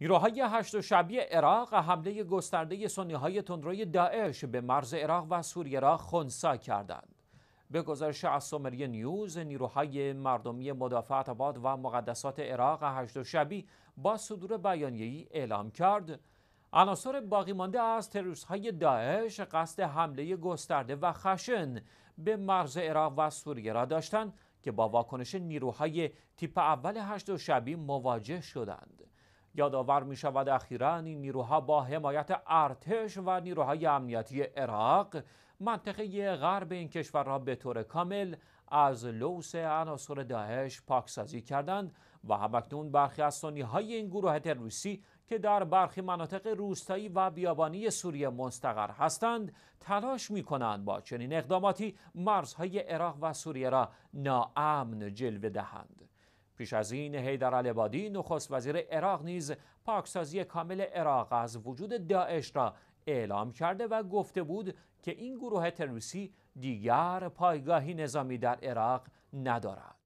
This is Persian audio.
نیروهای هشت شبی عراق حمله گسترده سنی های تندروی داعش به مرز عراق و سوریه را خونسا کردند. به گزارش از سومری نیوز نیروهای مردمی مدافعت آباد و مقدسات عراق هشت شبی با صدور بیانیه‌ای اعلام کرد عناصر باقی مانده از تروریست های داعش قصد حمله گسترده و خشن به مرز عراق و سوریه را داشتند که با واکنش نیروهای تیپ اول هشت شبی مواجه شدند. یادآور می شود اخیرا این نیروها با حمایت ارتش و نیروهای امنیتی عراق منطقه غرب این کشور را به طور کامل از لوس عناصر داعش پاکسازی کردند و همکنون برخی از های این گروه تروریستی که در برخی مناطق روستایی و بیابانی سوریه مستقر هستند تلاش می کنند با چنین اقداماتی مرزهای عراق و سوریه را ناامن جلوه دهند. پیش از این حیدر العبادی نخست وزیر عراق نیز پاکسازی کامل عراق از وجود داعش را اعلام کرده و گفته بود که این گروه تروریستی دیگر پایگاهی نظامی در عراق ندارد.